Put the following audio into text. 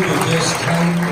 with us.